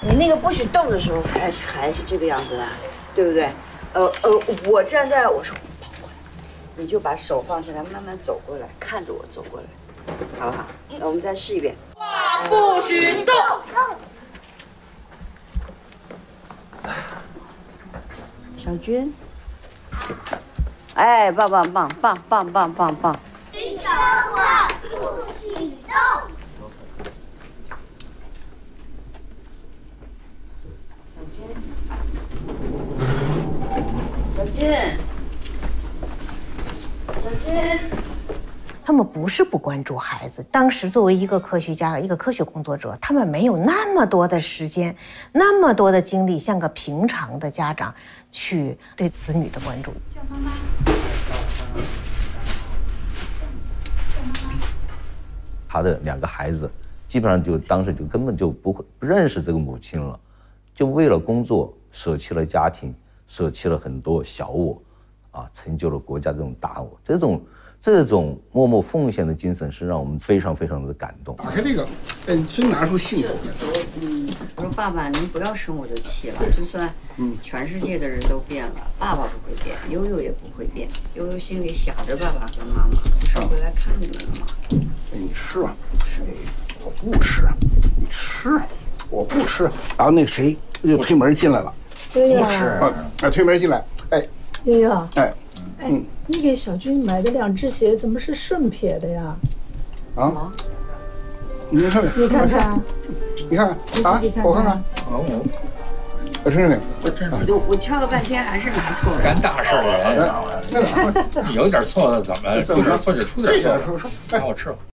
你那个不许动的时候还是还是这个样子的，对不对？呃呃，我站在我说跑过来，你就把手放下来，慢慢走过来，看着我走过来，好不好？那我们再试一遍。不许动！小军，哎，棒棒棒棒棒棒棒棒！新生活不许动。小军，小军，他们不是不关注孩子，当时作为一个科学家、一个科学工作者，他们没有那么多的时间、那么多的精力，像个平常的家长去对子女的关注。他的两个孩子，基本上就当时就根本就不会不认识这个母亲了，就为了工作舍弃了家庭，舍弃了很多小我，啊，成就了国家这种大我。这种这种默默奉献的精神是让我们非常非常的感动。打开这个，哎，真拿出幸福来。嗯，我说爸爸，您不要生我的气了，就算全世界的人都变了，爸爸不会变，悠悠也不会变。悠悠心里想着爸爸和妈妈，不是回来看你们了吗？哎，你吃吧，吃，我不吃，你吃，我不吃。然后那谁就推门进来了，悠悠不吃，啊，哎，推门进来，哎，悠悠，哎，哎，你给小军买的两只鞋怎么是顺撇的呀？啊，你看看，你看看，你看看。啊我看看，哦，我看看，我真是我我挑了半天还是拿错了。干大事儿的人？有点错的怎么？出点错就出点错，让我吃。